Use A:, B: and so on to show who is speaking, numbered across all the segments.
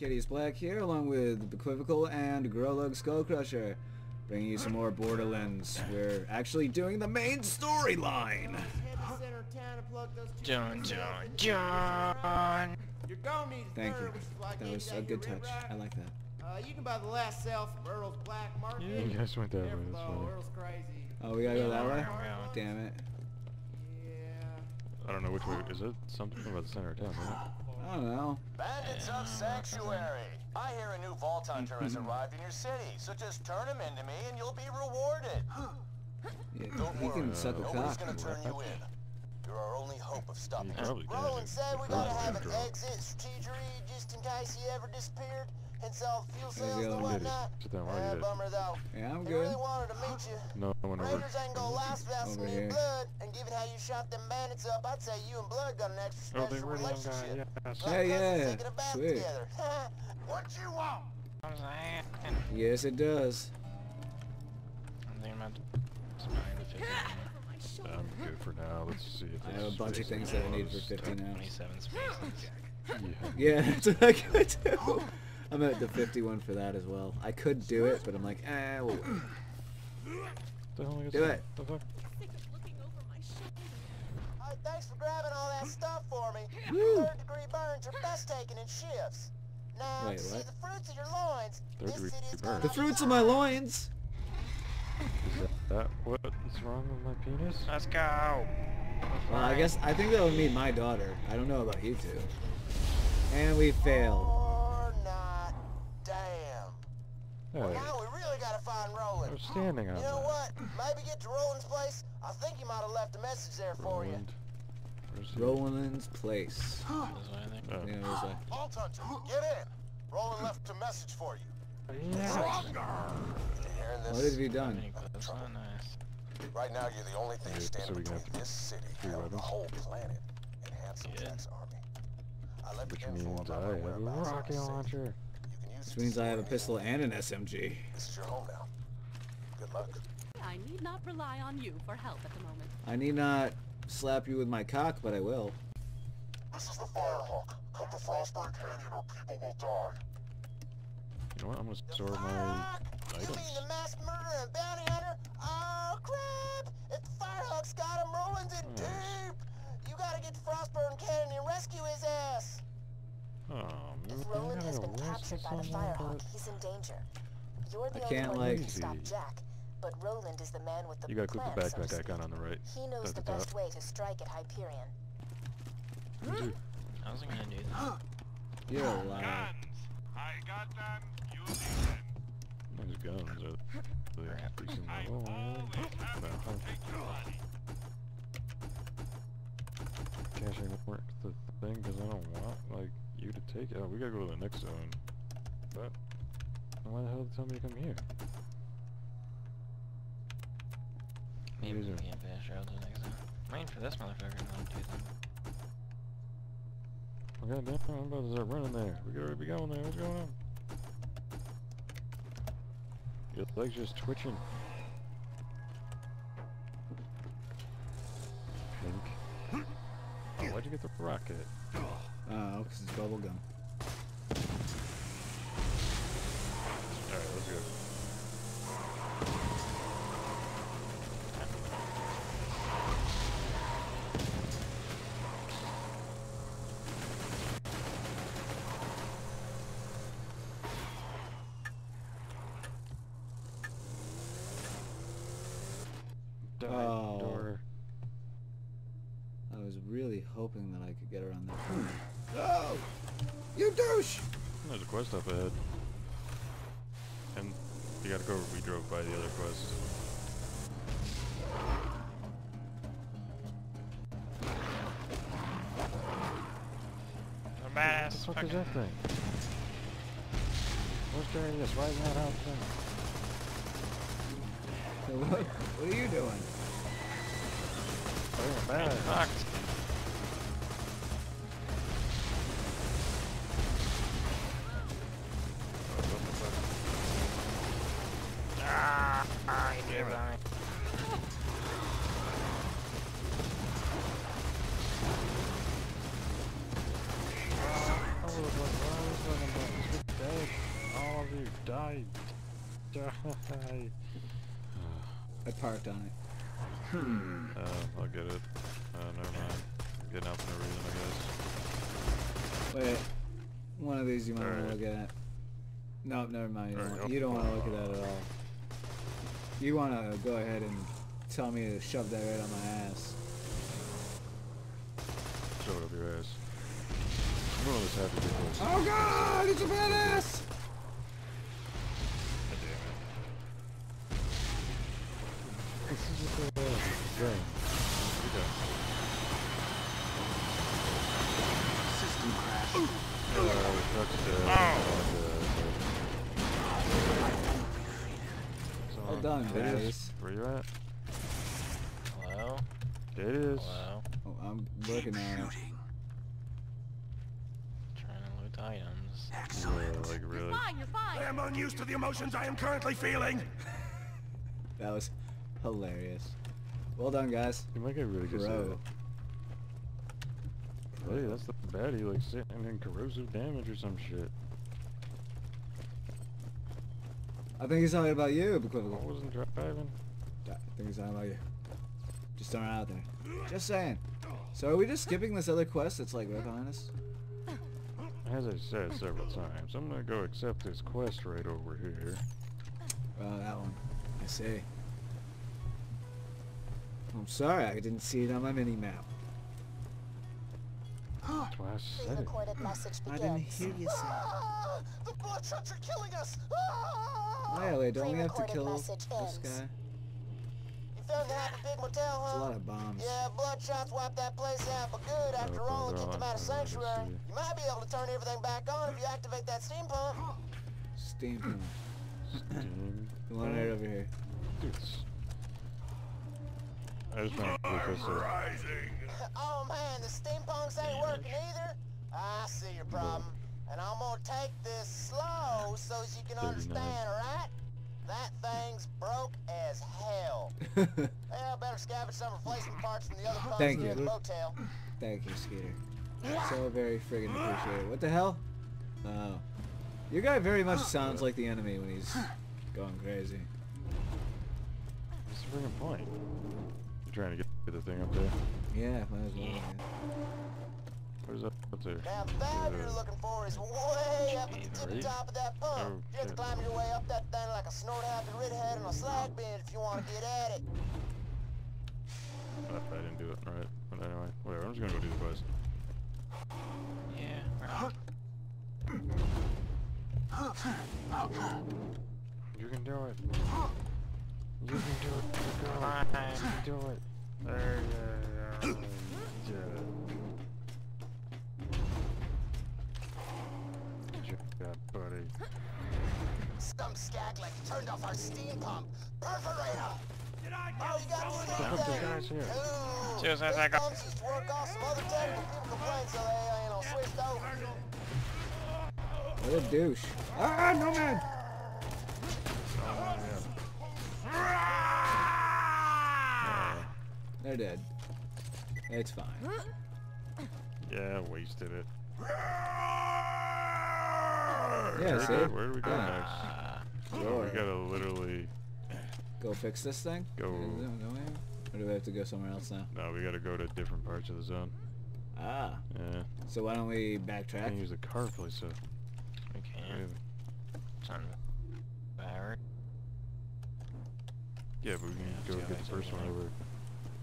A: Kadius Black here, along with Equivocal and Grolug Skullcrusher, bringing you some more Borderlands. We're actually doing the main storyline.
B: John, John, John.
C: You're gonna need a
A: Thank
C: third,
A: you.
C: which is
A: That was a good touch.
C: rib
A: I like that.
C: Uh, you can buy the last sale from Earl's Black Market.
D: Yeah, you guys went that way, that's funny.
C: Earl's crazy.
A: Oh, we gotta go that way? Damn it.
C: Yeah.
D: I don't know which way. Is it something about the center of town, isn't it?
A: I don't know.
E: Bandits of Sanctuary. I hear a new Vault hmm, Hunter has hmm, hmm. arrived in your city, so just turn him into me and you'll be rewarded.
A: Yeah,
E: Don't
A: he can
E: worry,
A: suck
E: nobody's gonna turn you in. You're our only hope of stopping
D: You
E: us. Roland said we gotta have an exit strategy just in case he ever disappeared. Hence all the fuel
A: There's
E: sales and whatnot.
D: Sit down,
E: Uh, bummer though.
A: Yeah, I'm
E: They
A: good.
E: really wanted to meet you.
D: No one over.
E: Raiders ain't gonna last without some new blood, and given how you shot them bandits up, I'd say you and Blood got an extra
D: Oh,
E: special
D: they were the guy.
E: relationship.
D: Yes.
E: Like
A: Yeah, yeah.
E: taking a bath
A: Sweet.
E: together. what you want?
A: Yes, it does.
B: I'm thinking about smelling the 50.
D: I'm good for now. Let's see if
A: I have a bunch of things that I need for 50 now.
B: 27 spaces.
D: Yeah.
A: Yeah, that's what I could do. I'm at the 51 for that as well. I could do it, but I'm like, eh, we'll wait.
D: The hell am I gonna
A: Do it.
D: The fuck?
E: Hey, thanks for grabbing all that stuff for me.
A: Woo.
E: Third degree burns are best taken in shifts. Now,
A: Wait,
E: to see the fruits of your loins,
D: Third degree
E: city's
D: burn.
A: The fruits of my loins.
D: Is that, that what is wrong with my penis?
B: Let's go.
A: Well, I guess I think that would mean my daughter. I don't know about you two. And we failed.
E: Or not. Damn. Well, now we really gotta find
D: I
E: Roland.
D: was standing on
E: You know
D: that.
E: what? Maybe get to Roland's place. I think he might have left a message there for you.
D: Roland. Where's he?
A: Roland's place.
B: This way, I think.
D: Oh.
A: Yeah, there's a-
E: Vault Hunter, get in. Roland left a message for you.
D: Yeah.
E: Hearing
A: What have you done?
B: Mini clips, nice.
E: Right now, you're the only thing
D: Yeah,
E: standing
D: so
E: between this city
D: free
E: and the whole planet and Handsome
B: Yeah.
E: Jack's army. I left
D: Which
E: the info
D: means
E: about
D: I
E: my
D: have a
E: whereabouts
D: rocket
E: safe.
D: launcher.
E: You can use
A: Which means I have a pistol and an SMG.
E: This is your home now. Good luck.
F: I need not rely on you for help at the moment.
A: I need not slap you with my cock, but I will.
E: This is the Firehawk. Come to Frostburn Canyon or people will die.
D: You know what? I'm gonna store my
E: You mean the mass murderer and bounty hunter? Oh crap! If the Firehawk's got him, Roland's in oh,
D: Nice.
E: deep! You gotta get to Frostburn Canyon and rescue his ass!
D: Oh
G: If Roland has been captured by the
D: someone,
G: Firehawk, he's in danger. You're the
A: I
G: only
A: can't,
G: one
A: like-
G: who can stop Jack, but Roland is the man with the
D: You gotta click the
G: plan, so to
D: backpack icon on the right.
G: He knows the
D: the
G: best
D: top.
G: way to strike at Hyperion. Hmm?
D: Dude,
B: I wasn't gonna do that.
A: You're a liar.
H: Guns! I got them using them.
D: Those guns are the decent
H: I
D: level.
H: always have
D: No,
H: to
D: huh.
H: take your money.
D: Caching work the thing because I don't want like you to take it. Oh, we gotta go to the next zone. But why the hell did they tell me to come here?
B: Maybe we can get out to the next zone. Waiting for this motherfucker to not do them.
D: Oh, God damn, I'm about to start running there. We gotta be going there. What's going on? Your leg's just twitching. Pink. Oh, why'd you get the rocket?
A: Because it's bubble gum.
D: Alright, let's go.
A: Oh. I was really hoping that I could get around that. Oh! You douche!
D: There's a quest up ahead. And you gotta go, we drove by the other quest.
B: A
D: What the fuck
B: fucking
D: is that thing? What's doing this? Why is that out thing?
A: So what, what are you doing?
D: Oh,
B: Man,
D: bad.
B: fucked.
A: Parked on it.
D: Uh, I'll get it. Uh, never mind. I'm getting out for no reason, I guess.
A: Wait. One of these you might want to look at. No, never mind. You don't,
D: Alright,
A: want, you don't want to look at that at all. You want to go ahead and tell me to shove that right on my ass.
D: Shove it up your ass. I'm really just happy to get this.
A: Oh god, it's a badass!
D: Thing. Done.
C: System crash.
D: Uh, the truck's dead. Oh.
A: Well done, guys.
D: Where you at?
B: Hello?
D: It is.
B: Hello?
A: Oh, I'm working on it.
B: Trying to loot items.
D: Yeah, like really.
F: Fine, you're fine.
H: I am unused to the emotions I am currently feeling.
A: That was hilarious. Well done, guys.
D: You might get really good at
A: Bro.
D: it. Hey, that's the baddie, like sitting in corrosive damage or some shit.
A: I think he's talking about you,
D: I
A: Equivocal.
D: wasn't driving.
A: I think he's talking about you. Just throwing it out there. Just saying. So are we just skipping this other quest that's like right behind us?
D: As I said several times, I'm gonna go accept this quest right over here.
A: Uh, that one. I see. I'm sorry, I didn't see it on my mini map.
D: That's why I said it.
G: Pre-recorded message
A: I didn't hear you say.
E: Ah, the blood are killing us. Ah!
A: Oh don't we have to kill this
G: ends.
A: guy?
E: You found the Happy Pig Motel,
A: There's a lot of bombs.
E: Yeah, bloodshot's wiped that place out for good after all and
D: well,
E: kicked him out of
D: that's what I
E: sanctuary.
D: see.
E: You might be able to turn everything back on if you activate that steam pump.
A: Steam pump.
D: Steam.
A: The one right over here.
D: Dudes. I just want to because
H: Rising.
E: Oh man, the steam pumps ain't working either. I see your problem. And I'm gonna take this slow so as you can understand, alright? That thing's broke as hell. Well, better scavenge some replacement parts from the other pumps
A: Thank
E: near the
A: you.
E: motel.
A: Thank you, Skeeter. So very friggin' appreciate it. What the hell? Oh. Your guy very much sounds like the enemy when he's going crazy.
D: what's the friggin' point? You trying to get, get the thing up there?
A: Yeah, might as well.
B: Yeah.
A: yeah.
D: What is up up there?
E: Now the valve you're looking for is way up at the tippy
D: Right?
E: top of that pump.
D: Oh,
E: you have to climb your way up that thing like a snort-happy redhead on a slag bend if you want to get at it.
D: I, I didn't do it. Alright. But anyway, whatever. I'm just gonna go do the quest.
B: Yeah.
D: You can do it. You can do it. You go.
B: Fine.
D: You can do it. There you go. Yeah. Good job, buddy.
E: Some skag-like turned off our steam pump. Perforator!
H: Did I
E: Oh, you got
D: What the
E: steam
D: fuck, this guy's here?
E: Cool.
B: Cheers, I got-
E: pumps used to work off some other technical people complained, so they, you know, switched over.
A: What a douche. Ah, no man! They're dead. It's fine.
D: Yeah, wasted it.
A: Yeah,
D: Where
A: see?
D: do- Where do we go
A: Yeah.
D: next?
A: Sure.
D: we gotta literally
A: Go fix this thing?
D: Go.
A: Is it? Or do we have to go somewhere else now?
D: no, we gotta go to different parts of the zone.
A: Ah.
D: Yeah,
A: So why don't we
D: can't
A: backtrack?
D: use the car place so.
B: We can. It's on Barrett.
D: Yeah, but we can
B: Yeah,
D: go
B: see
D: get the first one
B: over
D: over.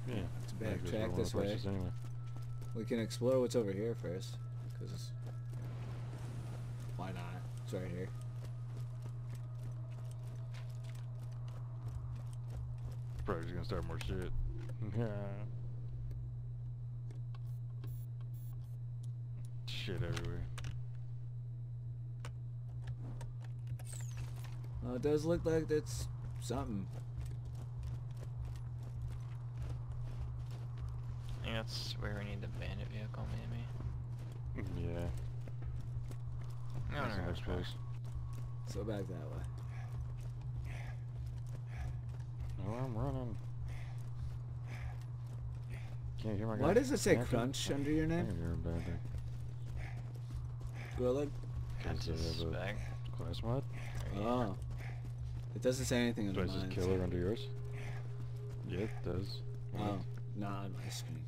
D: Yeah.
A: Let's
D: yeah, 'cause
A: backtrack
D: one
A: this way.
D: Anyway.
A: We can explore what's over here first. Because... Why not? It's right here.
D: Probably just gonna start more shit. Yeah. shit everywhere.
A: Oh, it does look like that's something.
B: I think that's where we need the bandit vehicle, maybe.
D: Yeah.
B: No,
D: That's
B: no,
D: the
B: no,
D: next
B: it's fine.
D: place.
A: So back that way.
D: No, I'm running. Can't hear my
A: Why
D: guy
A: does it say
D: yapping?
A: Crunch under your
D: I
A: name?
D: can hear him back there.
A: Gorilla?
B: That's
D: Because they
B: his
D: have a class mod?
A: Oh. It doesn't say anything under
D: Do I
A: the
D: just
A: mine.
D: kill her under yours? Yeah, it does.
A: Oh, not on my screen.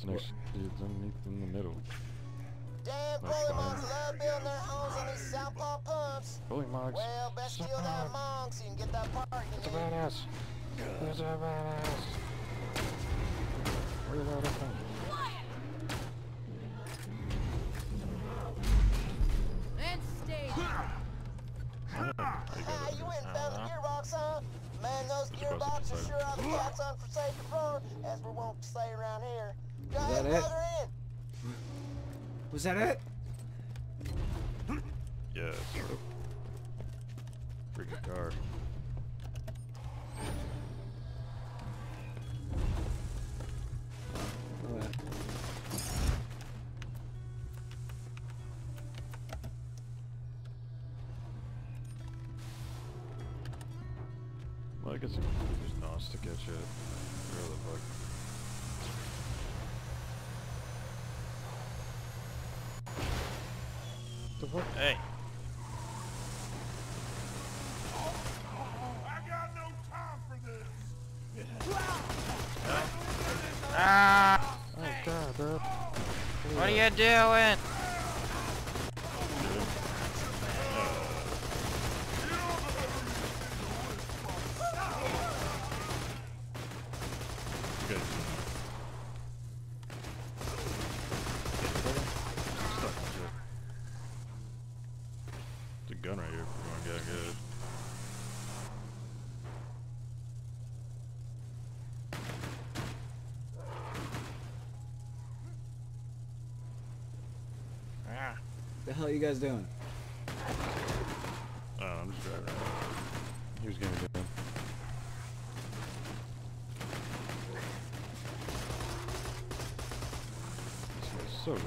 D: It's next. It's underneath in the middle.
E: Damn bullymongs love building their homes on these southpaw pumps.
D: Holy mogs.
E: Well, best kill that monk so you can get that part
D: It's a badass. It's a badass. Where did that from?
E: Those
D: Supposed to
E: gearboxes
D: be
E: sure are the cat's unforsaken floor, as we won't say around here. Go ahead,
A: that it?
E: plug her in.
A: Was that it?
D: Yes. Freaking car.
A: Alright.
D: Well, I guess it could use NOS to catch it. Where the fuck? The fuck?
B: Hey.
H: I got no time for this.
B: Ah!
D: Oh god, bro.
B: What are you doing?
D: You guys. Stuck in shit. It's a gun right here if you want to get good.
B: Ah.
A: The hell are you guys doing?
D: Oh, I'm just driving around. He was getting it done. This guy's so bad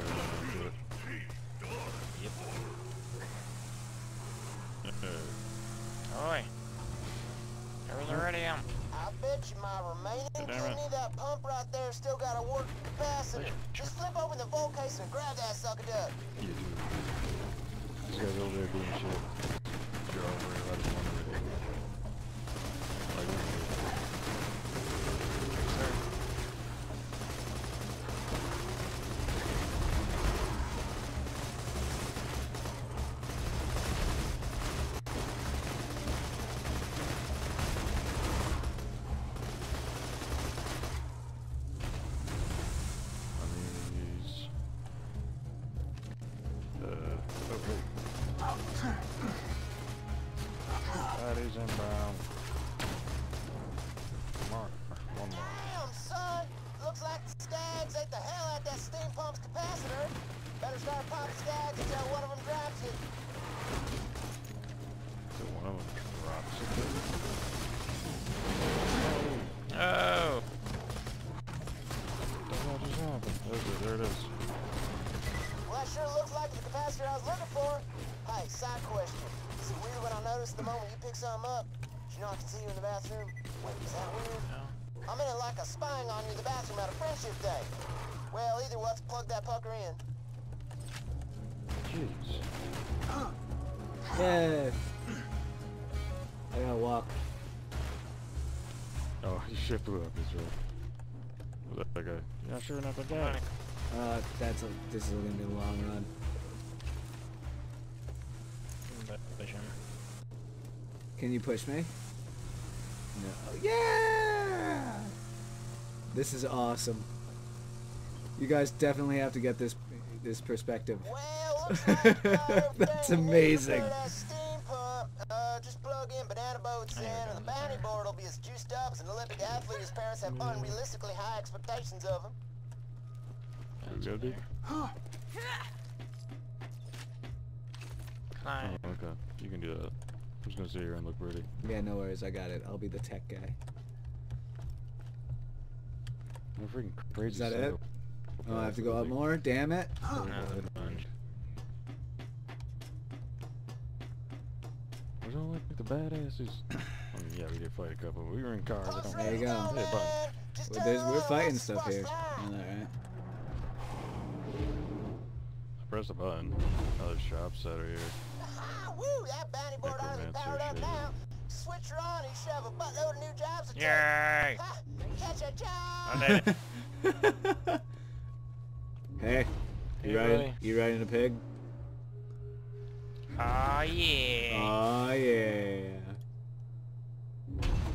D: at it. Uh,
B: Oi. There was iridium.
E: I bet you my remaining
D: Damn it.
E: kidney, that pump right there, still got a working Just flip open the vault case and grab that sucker duck.
D: you do. This guy's over there doing shit.
E: You I can see you in the bathroom? Wait, is that weird?
B: No.
E: I'm in it like a spying on you in the bathroom at a friendship day. Well, either way, let's plug that pucker in.
D: Jeez.
A: Yay! I gotta walk.
D: Oh, he shit blew up his right. Was that that guy? Yeah, sure enough, that guy.
A: Uh, that's a, this is gonna be a long run. Can you push me? No. Yeah! This is awesome. You guys definitely have to get this this perspective.
E: Well, looks like we uh, got everything
A: That's
E: we uh,
A: amazing.
E: for that steam pump. Uh, just plug in banana boats in, and the bounty board will be as juiced up as an Olympic athlete his parents have mm. unrealistically high expectations of him.
D: What we gotta do? Oh, okay. You can do that. I'm just gonna sit here and look pretty.
A: Yeah, no worries, I got it. I'll be the tech guy.
D: I'm freaking crazy.
A: Is that it? Oh, I have to go up more? Damn it.
B: Another ah. sponge.
D: Where's all like the badasses? I mean, oh, yeah, we did fight a couple. We were in cars. I
E: Pump's
D: don't.
E: ready
A: There you go.
D: Hey, bud.
E: man. Just
A: Well, there's, we're fighting stuff here. Alright.
D: I pressed the button. Oh, there's shops that are here.
E: Woo! That bounty board ought to be powered up now. Switch her on and shove a buttload of new jobs to
B: Yay!
E: Ha! Catch a job!
B: I did it.
A: hey,
B: Hey,
A: you riding?
B: buddy.
A: You riding a pig?
B: Aw, yeah.
A: Oh yeah.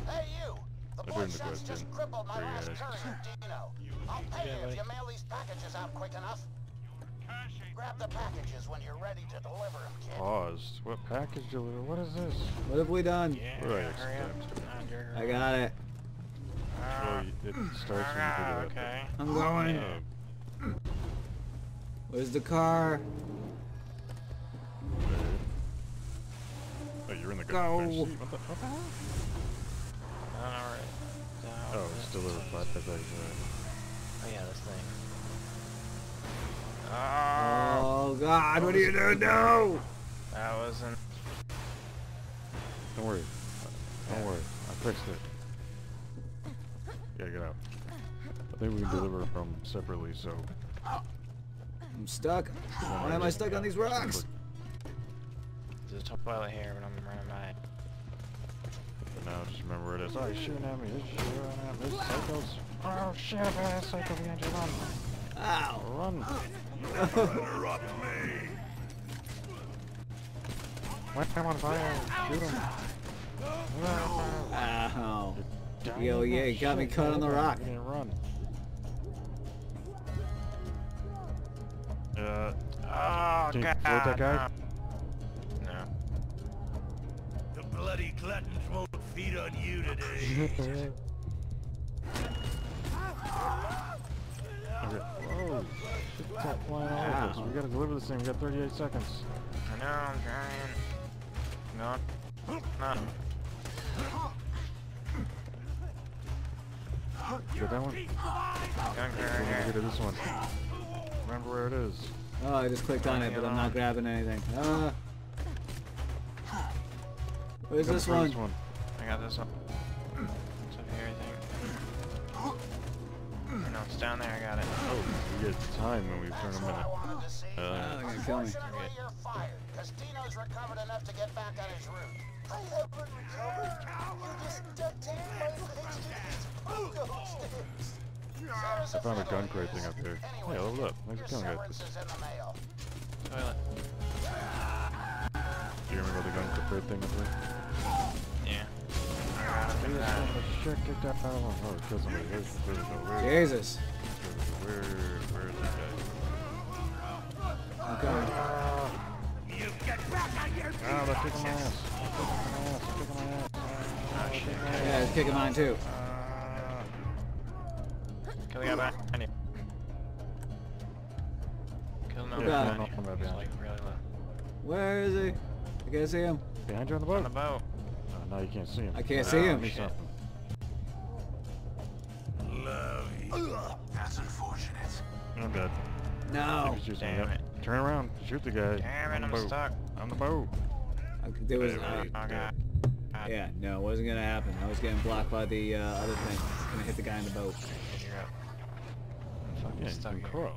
E: Hey, you! The
D: I
E: boy shots just crippled my
D: Three
E: last
D: guys.
E: courier, Dino. I'll pay
B: Yeah,
E: you if you mail these packages out quick enough. Grab the packages when you're ready to deliver them, kid.
D: Paused. What package deliver? What is this?
A: What have we done?
B: Yeah,
D: What do I
B: hurry up.
D: expect?
B: You're-
A: I got it.
D: Well, it starts when you pick it up.
B: okay.
A: I'm going.
D: Uh,
A: Where's the car?
D: Oh, you're in the
A: Go.
D: driver's. What the, what the hell?
B: Alright.
D: Oh, it's delivered by the thing.
B: Oh yeah, this thing. Oh,
A: Oh God! What are you doing? No!
B: that wasn't.
D: Don't worry. Don't worry. I fixed it. Yeah, get out. I think we can deliver them separately, so.
A: I'm stuck. Why am I stuck on these rocks?
B: There's a toilet here, but I'm running by. it.
D: But now just remember where it is. Oh, he's shooting at me. He's shooting at me. There's cycles. Oh shit, I got a cycle behind you. Run.
A: Ow!
D: Run.
H: Interrupt me.
D: Light him on fire. Shoot him.
A: Ow! Yo, yeah, you got me
D: shit.
A: caught on the rock.
D: You didn't run. Uh,
B: Oh
D: Can you
B: god.
D: float that guy?
B: No. no.
H: The bloody gluttons won't feed on you today.
D: Okay. Whoa. Shit, top flying all of us. We gotta deliver this thing. We got 38 seconds.
B: I know, I'm trying. No. No.
D: You got that one?
B: Gun
D: We're
B: right
D: gonna
B: here.
D: get this one. Remember where it is.
A: Oh, I just clicked on it, but I'm not grabbing anything. Ah. Where's
D: Gotta
A: this one?
D: This one.
B: I got this one. Down there, I got it.
D: Oh, we get time when we turn
E: That's
D: them
E: what I
D: in.
E: wanted to see.
D: Uh,
A: Oh, they're gonna kill me.
E: Unfortunately, you're fired, because Dino's recovered enough to get back on his route. I haven't recovered. You just duct my legs to these pogo sticks. Sarah's
D: I found a gun crate thing up here.
E: Anyway,
D: Hey, level up. Thanks
E: your
D: for killing guys.
E: is in the mail.
B: Toilet.
D: Do you remember the gun crate thing up there?
A: Jesus.
D: where, where is this guy?
A: I'm coming.
H: You get back on your feet.
D: Ah, they're kicking my ass. Kicking my ass. Kicking my ass.
B: Oh shit.
A: Yeah, it's kicking mine too.
B: Uh, kill the guy behind you. Kill the
A: Yeah,
B: behind you. He's like really low.
A: Where is he? I can't see him.
D: Behind you on the
B: On the boat.
D: Now you can't see him.
A: I can't see him.
D: give me something.
H: Love you. That's unfortunate.
D: I'm dead.
A: No.
D: Just use
B: Damn
D: my-
B: it.
D: Turn around. Shoot the guy.
B: Damn it,
D: on the
B: I'm
D: boat.
B: stuck.
D: On the boat.
A: I- There was.
D: Hey,
A: I-
D: wait.
B: God. God.
A: yeah, no, it wasn't gonna happen. I was getting blocked by the uh, other thing. It's gonna hit the guy in the boat.
B: You're up. I'm fucking
D: Yeah, you
B: stuck
D: can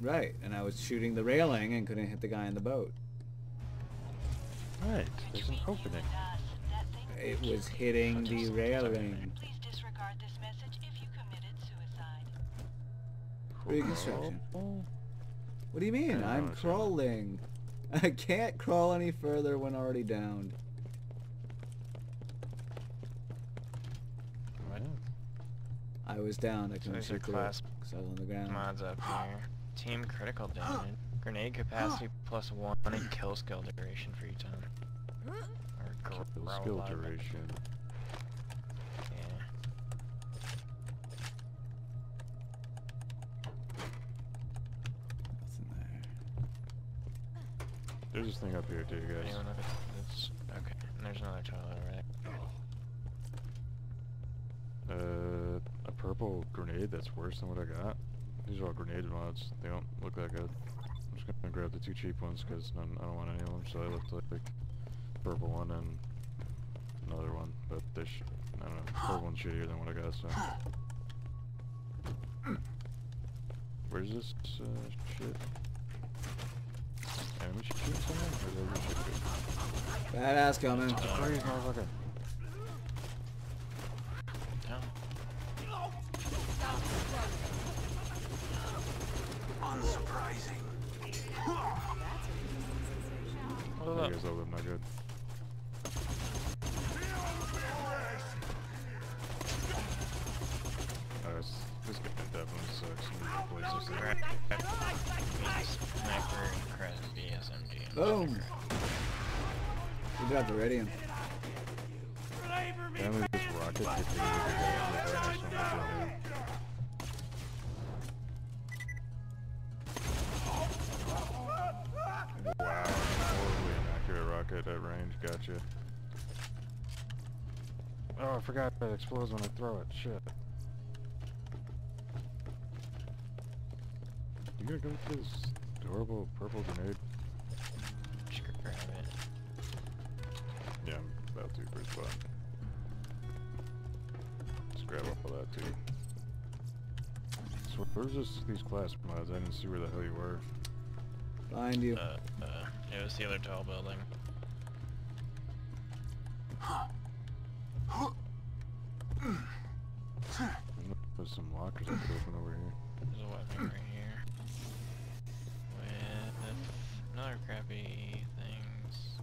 A: Right, and I was shooting the railing and couldn't hit the guy in the boat.
D: Right. There's an opening.
A: It was hitting the railing.
F: Please disregard this message if you committed suicide.
A: Reconstruction. What do you mean?
D: I don't know
A: I'm crawling. I can't crawl any further when already downed.
B: What?
A: I was down. I
B: So
A: couldn't
B: there's your
A: shoot through it
B: class
A: 'cause I was on the ground.
B: mods up here. Team critical damage. Grenade capacity plus one and kill skill duration for each time. Or
D: Kill skill
B: alive.
D: duration.
B: Yeah.
A: What's in there?
D: There's this thing up here too, guys.
B: Anyone know if it's okay. And there's another toilet over there.
D: Uh, a purple grenade that's worse than what I got. These are all grenade mods. They don't look that good. I'm just gonna grab the two cheap ones because I don't want any of them. So I left like the purple one and another one. But they sh I don't know. Purple one's shittier than what I got. So where's this uh, shit? Enemy shooting someone? Or is that your shit?
A: Badass coming.
D: Freeze, motherfucker.
A: Boom.
B: crap.
A: We dropped Iridium.
D: Apparently this rocket gets rid of the guy right next to him the. Wow, horribly inaccurate rocket at range, gotcha. Oh, I forgot that explodes when I throw it, shit. You gonna go with this adorable purple grenade? Where's this, these class mods? I didn't see where the hell you were.
A: Behind you.
B: Uh, uh, it was the other tall building.
D: There's some lockers I could open over here.
B: There's a weapon right here. With another crappy things.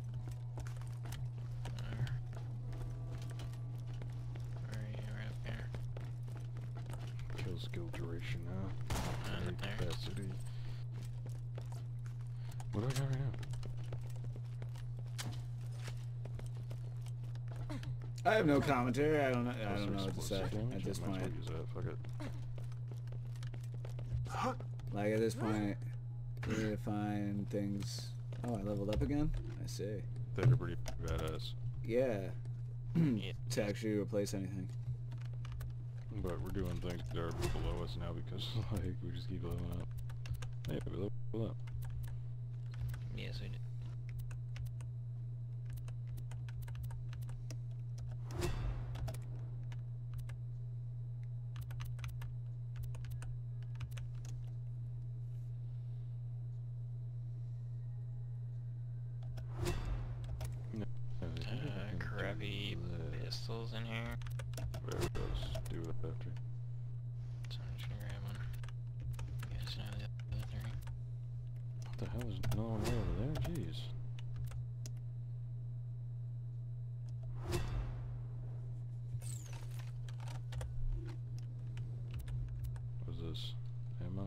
B: Where? Where are you? Right up here.
D: Kill skill duration now.
B: Uh,
D: capacity. What do I got right now?
A: I have no commentary. I don't know. I don't know what to say
D: damage?
A: at this
D: I well
A: point.
D: fuck it.
A: Like at this point, we need to find things. Oh, I leveled up again. I see.
D: They're pretty badass.
A: Yeah.
B: Yeah.
A: to actually replace anything.
D: But we're doing things that are below us now because like we just keep leveling up. Hey, we level up.
B: Yes, we did.
D: Yeah, I think I
B: Uh, crappy pistols in here.
D: Whatever it does, do it after.
B: So I'm just gonna grab one. You guys know the other three.
D: What the hell is no one over there? Jeez. What's this? Ammo?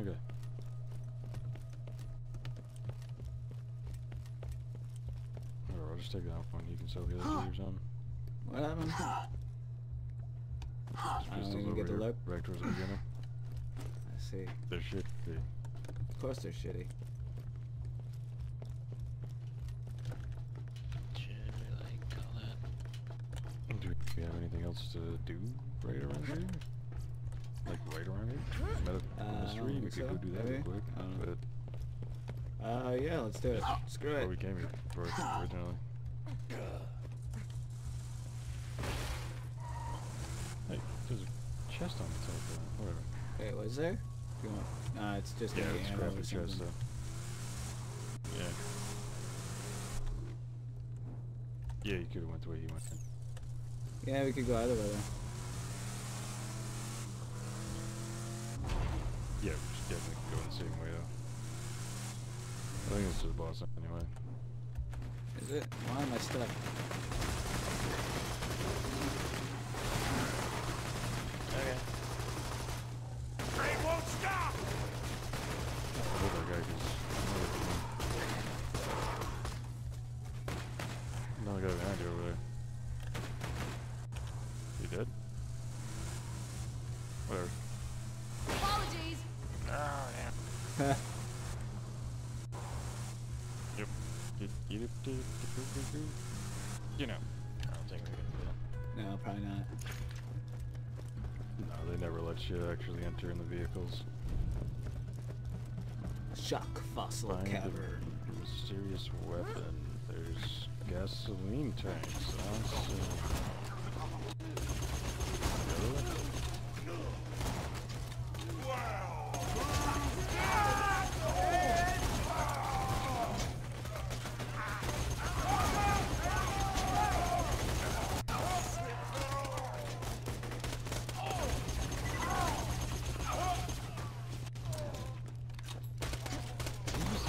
D: Okay. Whatever, I'll just take that one. You can sell the other two or something.
A: What happened? I don't
D: pistols
A: even get
D: over
A: to look.
D: Back towards the beginning.
A: I see.
D: They're shitty.
A: Of course they're shitty.
B: Should we like call that?
D: Do we have anything else to do right around here? Like right around here? Meta
A: Uh,
D: mystery?
A: don't
D: We
A: think
D: could go do that
A: maybe?
D: real quick.
A: I.
D: But
A: Uh, yeah, let's do it. Screw
D: well,
A: it.
D: we came here originally. Hey, there's a chest on the top there. Whatever.
A: Wait, was there? You want? Nah, it's just
D: Yeah,
A: the
D: it's
A: ammo
D: crappy
A: or
D: chest though. Yeah. Yeah, you could have went the way he went.
A: Yeah, we could go either way. Then.
D: Yeah, we should definitely go the same way though. I think this is the boss anyway.
A: Is it? Why am I stuck?
B: Okay.
H: Train won't stop!
D: I hope that guy gets another team. Another guy behind you over there. You dead? Whatever.
F: Apologies.
B: Oh, damn.
D: Yep. Get, get it, get it, get it, get it. You know.
B: I don't think we're gonna do that.
A: No, probably not.
D: No, they never let you actually enter in the vehicles.
A: Shock fossil
D: Find the
A: cavern.
D: mysterious weapon. There's gasoline tanks. Awesome. Really?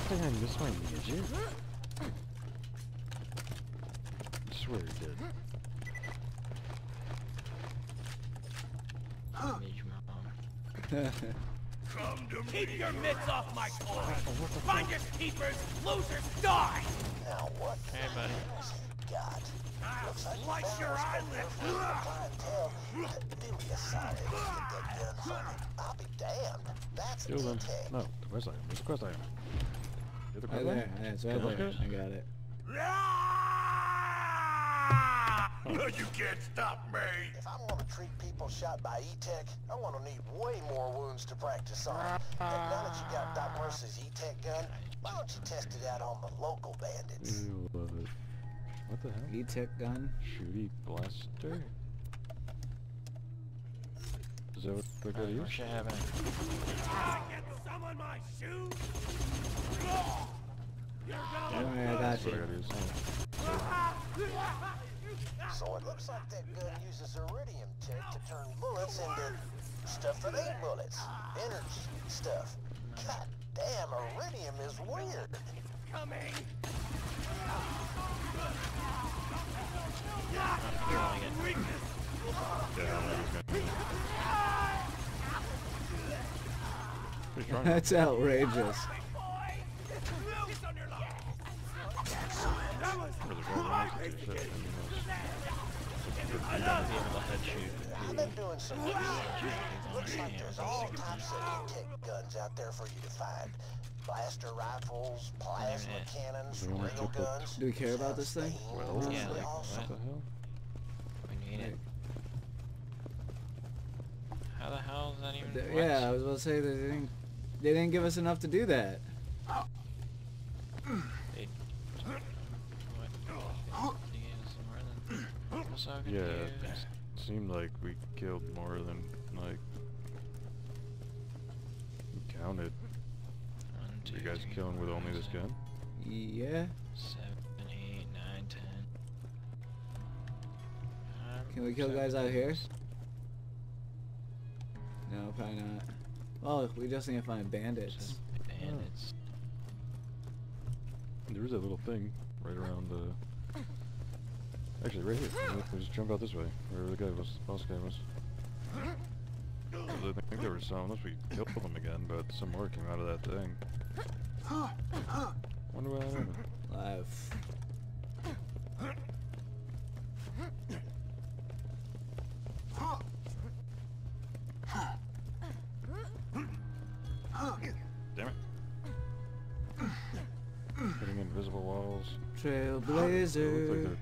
D: Damn, this one midget. I swear he did.
B: Need your mom.
H: Come to Keep your mitts off my toy! Finders keepers, losers die!
E: Now what
B: Hey, buddy.
E: has he got? Looks like
H: Slice your
E: us up
H: eyelid.
E: there for the clientele. Do me a solid, get that gun from him. I'll be damned. That's
D: Kill them. No, the quest item. Where's the quest item? Get the
A: Right
D: quest
A: there.
D: item?
A: Yeah, it's right
D: Can I
A: there. I got it. Ah!
H: You can't stop me!
E: If I'm gonna treat people shot by E-Tech, I'm gonna need way more wounds to practice on. And now that you got Doc Mercy's E-Tech gun, why don't you test it out on the local bandits?
D: Ew, love it. What the hell?
A: E-Tech gun.
D: Shooty blaster? Is that what they're gonna
B: Alright,
D: use?
B: what shit happening?
H: I get some on my shoes! You're gonna
A: worry, I got
D: That's what I
A: you.
D: gotta
E: So it looks like that gun uses iridium tech to turn bullets into stuff that ain't bullets. Energy stuff. God damn, iridium is weird.
H: coming!
B: Killing it.
H: Weakness!
D: Yeah, I don't know who's gonna use it. Pretty strong.
A: That's outrageous.
H: Boy! This on your left! That was
D: Really strong. I don't know if shit. I mean,
B: I'd be able to head shoot.
E: I've been doing some research. Looks like there's all types of E-Tech guns out there for you to find. Blaster rifles, plasma
B: Yeah.
E: cannons,
D: We only
E: rail guns.
A: Do we care about this thing?
D: Well,
E: They
B: Yeah, like,
E: all
B: what?
D: What the hell?
B: We need it. How the hell is that even?
A: Th-
B: what?
A: Yeah, I was about to say they didn't. They didn't give us enough to do that.
B: They. What? They gave us more than. I'm so
D: Yeah,
B: confused.
D: seemed like we killed more than like we counted.
B: One, two,
D: You guys
B: three,
D: killing with only this gun?
A: Yeah.
B: Seven, eight, nine, ten. Um,
A: Can we kill
B: seven,
A: guys out here? No, probably not. Well, we just need to find bandits.
B: Just bandits.
D: There is a little thing right around uh Actually right here. We we just jump out this way. Where the guy was the boss guy was. I think there was some unless we killed them again, but some more came out of that thing. Wonder what happened.
A: Live.
D: Damn it. Hitting invisible walls. Yeah, look like
A: Trailblazer.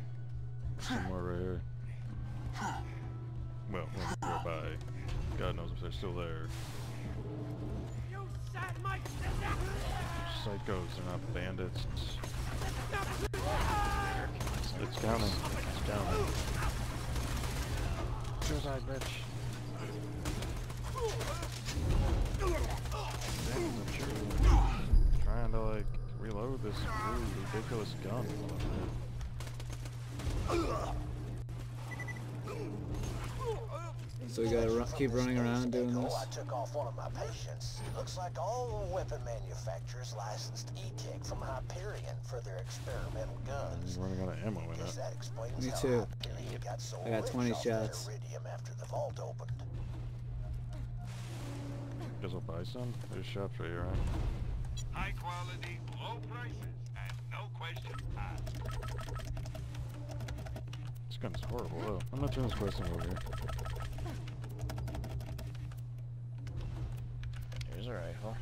D: Not bandits. It's coming. It's coming. Suicide, bitch. Damn, I'm sure. Trying to like reload this really ridiculous gun.
A: So we gotta ru- keep running around doing this.
E: I took off one of my patients. Looks like all the weapon manufacturers licensed E-Tech from Hyperion for their experimental guns.
D: I'm running out of ammo in
E: Guess
D: it.
E: that
A: Me too.
E: Got so
A: I got 20
E: off
A: shots.
E: iridium after the vault opened.
D: Guess I'll buy some. There's shops right here, right?
H: High quality, low prices, and no questions asked.
D: This gun's horrible though. I'm not turning this question over here.
B: Here's a rifle.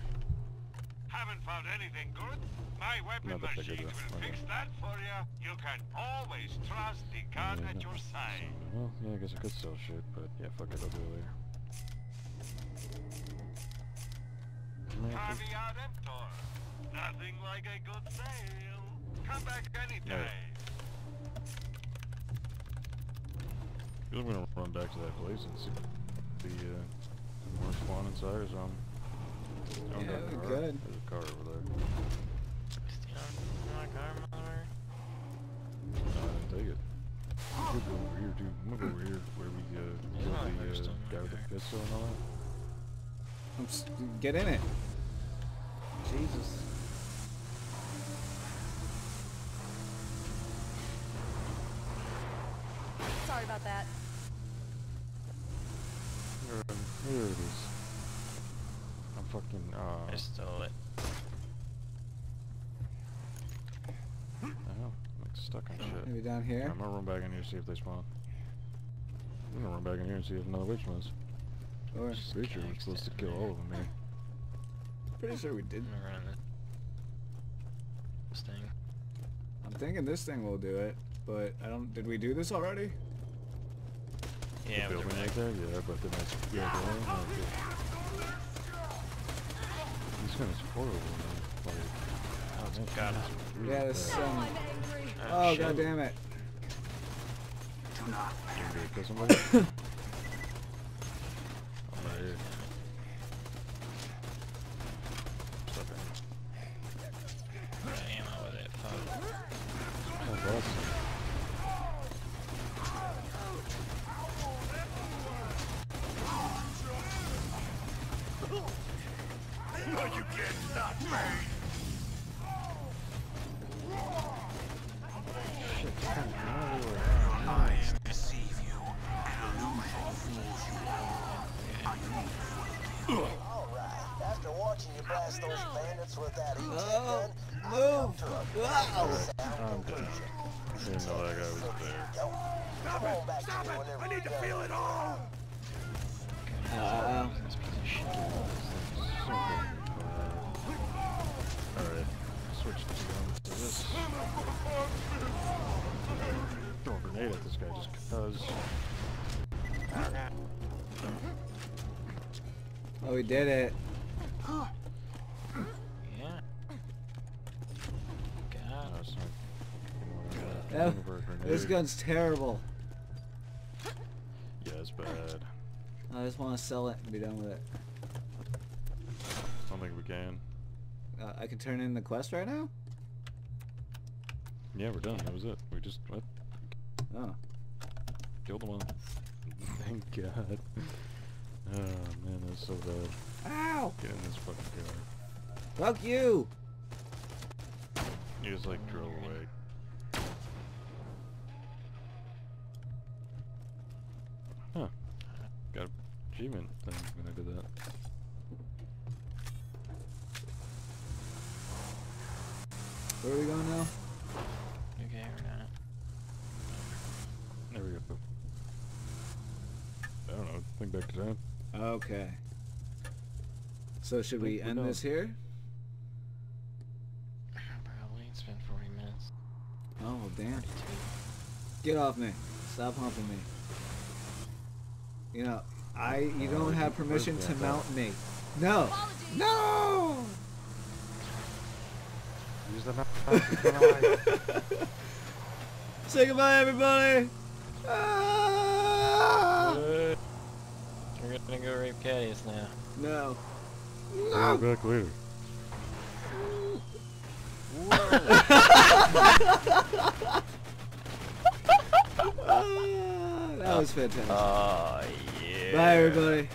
H: Haven't found anything good? My weapon machine will
D: okay.
H: fix that for you. You can always trust the gun
D: Yeah,
H: at your side.
D: Well, yeah, I guess I could sell shit, but yeah, fuck it, I'll do it later. Man, I think-
H: Caveat emptor. Nothing like a good sale. Come back anytime.
D: I'm gonna run back to that place and see if the uh, more spawn inside or something. Oh,
A: yeah, good.
D: There's a car over there.
B: My car, mother.
D: Take it. I'm gonna go over here, dude. I'm gonna go over here where we uh, the uh, guy with the pistol and all that.
A: I'm get in it. Jesus.
I: Sorry about that.
D: Here it is. I'm fucking, uh...
B: I stole it.
D: I know, I'm like stuck on shit.
A: Maybe down here.
D: I'm gonna run back in here and see if they spawn. I'm gonna run back in here and see if another witch was.
A: Or
D: Pretty sure we're supposed to kill all of them here.
A: pretty sure we did.
B: I'm gonna this thing.
A: I'm thinking this thing will do it, but I don't. Did we do this already?
B: Yeah,
D: the
B: with
D: building right there? Yeah, but then that's... Yeah, the one? Okay. This gun is horrible, man. Like...
B: Oh, it's
D: man,
B: got
D: it's really
A: Yeah, this um.
I: I'm.
A: Oh god damn it!
C: Do not
D: Can we kill somebody? oh,
A: we did it.
B: Yeah. God.
D: it's not.
A: Yeah,
D: Looking
A: This gun's terrible.
D: Yeah, it's bad.
A: I just want to sell it and be done with it.
D: I don't think we can.
A: Uh, I can turn in the quest right now?
D: Yeah, we're done. That was it. We just what?
A: Oh.
D: Killed them all. Thank God. Oh man, that's so bad.
A: Ow!
D: Get in this fucking car.
A: Fuck you!
D: You just like drove away. Huh. Got a achievement thing when I did that.
A: Where are we going now?
B: Okay or not?
D: There we go. I don't know. Think back to time.
A: Okay. So should we end this here?
B: Probably. It's been 40 minutes.
A: Oh, well, damn.
B: 42.
A: Get off me. Stop humping me. You know, I you
D: Oh,
A: don't have permission
D: where's
A: to
D: that?
A: mount me. No!
I: Apologies.
A: No!
D: Use the map.
A: Say goodbye, everybody! Ah!
B: We're gonna go rape caddies now.
A: No.
D: I'll be back later.
A: That was fantastic.
B: Oh, yeah.
A: Bye, everybody.